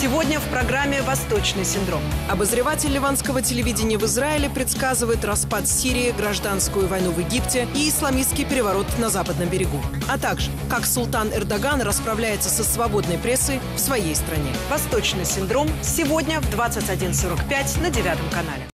Сегодня в программе «Восточный синдром». Обозреватель ливанского телевидения в Израиле предсказывает распад Сирии, гражданскую войну в Египте и исламистский переворот на западном берегу. А также, как султан Эрдоган расправляется со свободной прессой в своей стране. «Восточный синдром» сегодня в 21.45 на девятом канале.